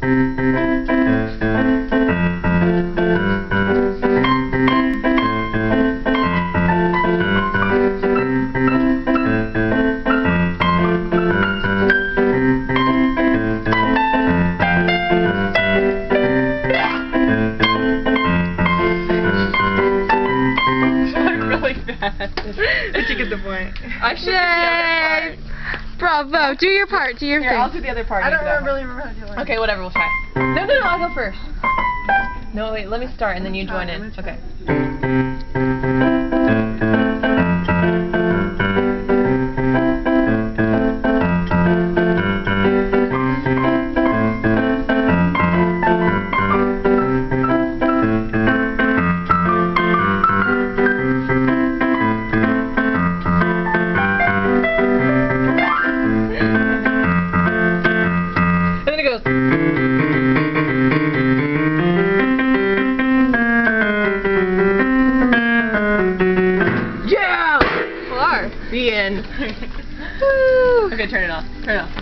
But you get the point. I should Bravo. Do your part. Do your the other part. Here, I'll do the other part. I don't remember, really remember how to do it. Okay, whatever, we'll try. No, no, no, I'll go first. No, wait, let me start and then you Try, join in. let me. Okay. Far. The end. Turn it off. Turn it off.